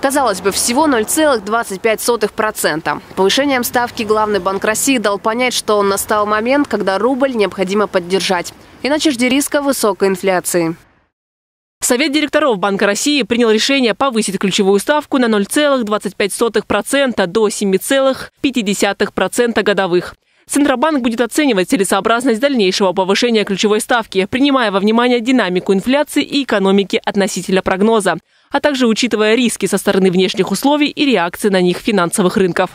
Казалось бы, всего 0,25%. Повышением ставки главный банк России дал понять, что настал момент, когда рубль необходимо поддержать. Иначе жди риска высокой инфляции. Совет директоров Банка России принял решение повысить ключевую ставку на 0,25% до 7,5% годовых. Центробанк будет оценивать целесообразность дальнейшего повышения ключевой ставки, принимая во внимание динамику инфляции и экономики относительно прогноза, а также учитывая риски со стороны внешних условий и реакции на них финансовых рынков.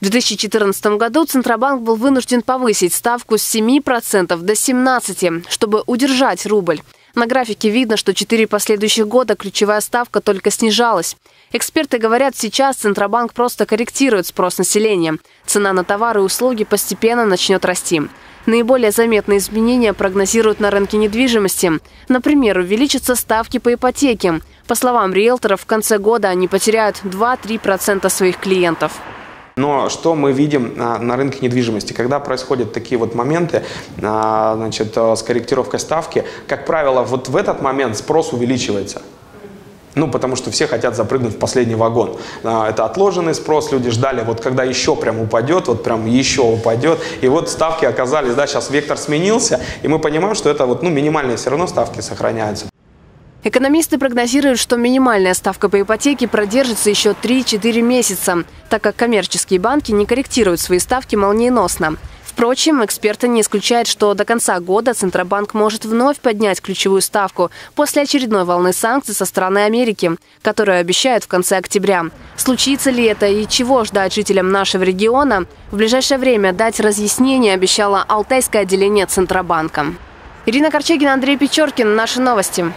В 2014 году Центробанк был вынужден повысить ставку с 7% до 17%, чтобы удержать рубль. На графике видно, что четыре последующих года ключевая ставка только снижалась. Эксперты говорят, сейчас Центробанк просто корректирует спрос населения. Цена на товары и услуги постепенно начнет расти. Наиболее заметные изменения прогнозируют на рынке недвижимости. Например, увеличатся ставки по ипотеке. По словам риэлторов, в конце года они потеряют 2-3% своих клиентов. Но что мы видим на рынке недвижимости? Когда происходят такие вот моменты а, значит, с корректировкой ставки, как правило, вот в этот момент спрос увеличивается. Ну, потому что все хотят запрыгнуть в последний вагон. А, это отложенный спрос, люди ждали, вот когда еще прям упадет, вот прям еще упадет. И вот ставки оказались, да, сейчас вектор сменился, и мы понимаем, что это вот, ну, минимальные все равно ставки сохраняются. Экономисты прогнозируют, что минимальная ставка по ипотеке продержится еще 3-4 месяца, так как коммерческие банки не корректируют свои ставки молниеносно. Впрочем, эксперты не исключают, что до конца года Центробанк может вновь поднять ключевую ставку после очередной волны санкций со стороны Америки, которую обещают в конце октября. Случится ли это и чего ждать жителям нашего региона? В ближайшее время дать разъяснение обещало Алтайское отделение Центробанка. Ирина Корчегина, Андрей Печоркин. Наши новости.